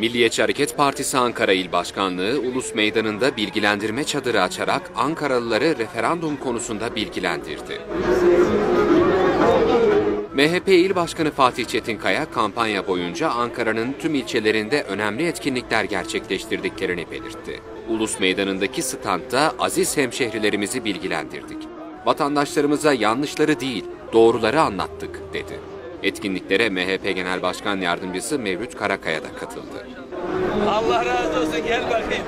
Milliyetçi Hareket Partisi Ankara İl Başkanlığı Ulus Meydanı'nda bilgilendirme çadırı açarak Ankaralıları referandum konusunda bilgilendirdi. MHP İl Başkanı Fatih Çetinkaya kampanya boyunca Ankara'nın tüm ilçelerinde önemli etkinlikler gerçekleştirdiklerini belirtti. Ulus Meydanı'ndaki standta aziz hemşehrilerimizi bilgilendirdik. Vatandaşlarımıza yanlışları değil, doğruları anlattık, dedi. Etkinliklere MHP Genel Başkan Yardımcısı Mevlüt Karakaya da katıldı. Allah razı olsun gel bakayım.